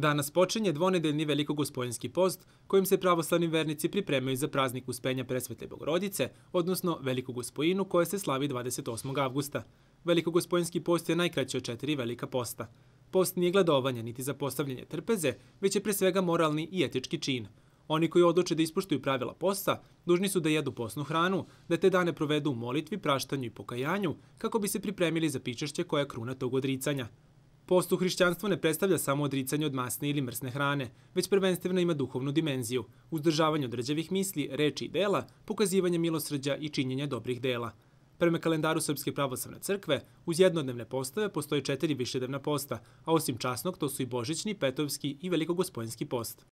Danas počinje dvonedeljni velikogospojenski post kojim se pravoslavni vernici pripremaju za praznik uspenja presvete Bogorodice, odnosno Velikogospojinu koja se slavi 28. avgusta. Velikogospojenski post je najkraći od četiri velika posta. Post nije gladovanje niti za postavljanje trpeze, već je pre svega moralni i etički čin. Oni koji odluče da ispuštuju pravila posta, dužni su da jedu posnu hranu, da te dane provedu u molitvi, praštanju i pokajanju, kako bi se pripremili za pičešće koja je kruna tog odricanja. Post u hrišćanstvu ne predstavlja samo odricanje od masne ili mrsne hrane, već prvenstveno ima duhovnu dimenziju, uzdržavanje od rđavih misli, reči i dela, pokazivanje milosrđa i činjenja dobrih dela. Prema kalendaru Srpske pravoslavne crkve, uz jednodnevne postave postoje četiri višednevna posta, a osim časnog to su i božićni, petovski i velikogospojenski post.